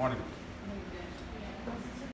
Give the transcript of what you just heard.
morning.